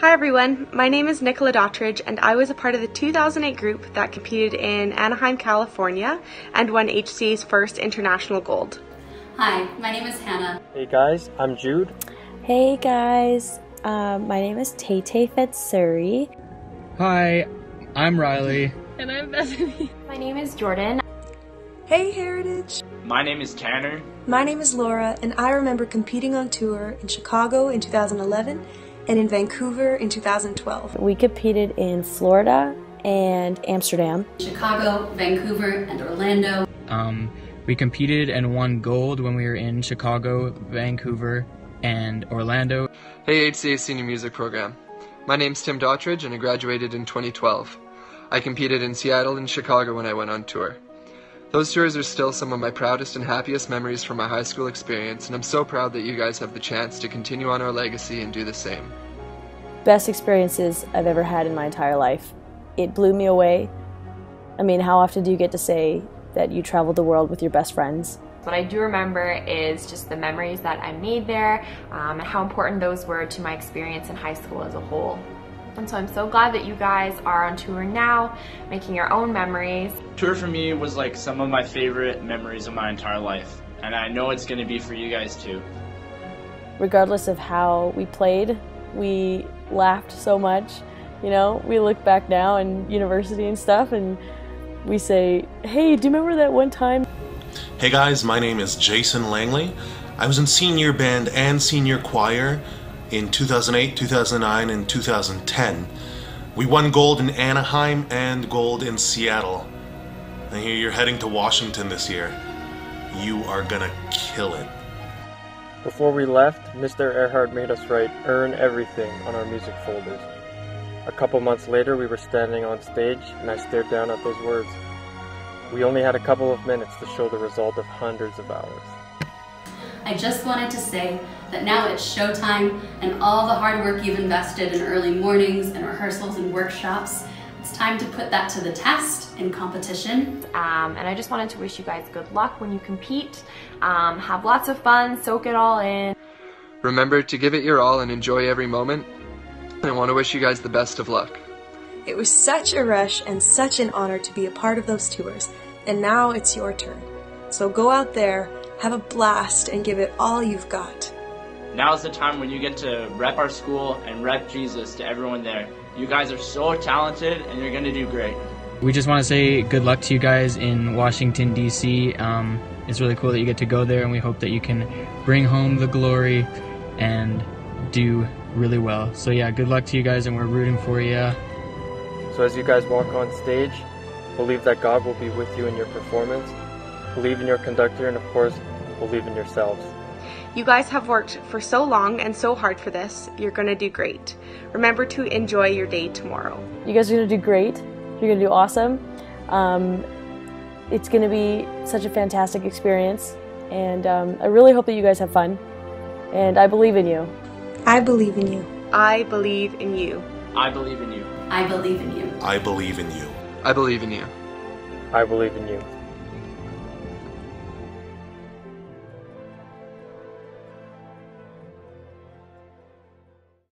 Hi everyone, my name is Nicola Dottridge and I was a part of the 2008 group that competed in Anaheim, California and won HCA's first international gold. Hi, my name is Hannah. Hey guys, I'm Jude. Hey guys, uh, my name is Tay Tay Fetsuri. Hi, I'm Riley. And I'm Bethany. My name is Jordan. Hey Heritage! My name is Tanner. My name is Laura, and I remember competing on tour in Chicago in 2011 and in Vancouver in 2012. We competed in Florida and Amsterdam. Chicago, Vancouver, and Orlando. Um, we competed and won gold when we were in Chicago, Vancouver, and Orlando. Hey HCA Senior Music Program. My name's Tim Dottridge and I graduated in 2012. I competed in Seattle and Chicago when I went on tour. Those tours are still some of my proudest and happiest memories from my high school experience, and I'm so proud that you guys have the chance to continue on our legacy and do the same. Best experiences I've ever had in my entire life. It blew me away. I mean, how often do you get to say that you traveled the world with your best friends? What I do remember is just the memories that I made there um, and how important those were to my experience in high school as a whole. And so I'm so glad that you guys are on tour now, making your own memories. Tour for me was like some of my favorite memories of my entire life, and I know it's going to be for you guys too. Regardless of how we played, we laughed so much. You know, we look back now in university and stuff and we say, hey, do you remember that one time? Hey guys, my name is Jason Langley. I was in senior band and senior choir in 2008, 2009, and 2010. We won gold in Anaheim and gold in Seattle. I hear you're heading to Washington this year. You are gonna kill it. Before we left, Mr. Earhart made us write Earn Everything on our music folders. A couple months later, we were standing on stage and I stared down at those words. We only had a couple of minutes to show the result of hundreds of hours. I just wanted to say that now it's showtime and all the hard work you've invested in early mornings and rehearsals and workshops, it's time to put that to the test in competition. Um, and I just wanted to wish you guys good luck when you compete. Um, have lots of fun, soak it all in. Remember to give it your all and enjoy every moment. And I want to wish you guys the best of luck. It was such a rush and such an honor to be a part of those tours, and now it's your turn. So go out there, have a blast, and give it all you've got. Now's the time when you get to rep our school and rep Jesus to everyone there. You guys are so talented and you're going to do great. We just want to say good luck to you guys in Washington, D.C. Um, it's really cool that you get to go there, and we hope that you can bring home the glory and do really well. So, yeah, good luck to you guys, and we're rooting for you. So, as you guys walk on stage, believe that God will be with you in your performance, believe in your conductor, and of course, believe in yourselves. You guys have worked for so long and so hard for this. You're going to do great. Remember to enjoy your day tomorrow. You guys are going to do great. You're going to do awesome. Um, it's going to be such a fantastic experience. And um, I really hope that you guys have fun. And I believe in you. I believe in you. I believe in you. I believe in you. I believe in you. I believe in you. I believe in you. I believe in you.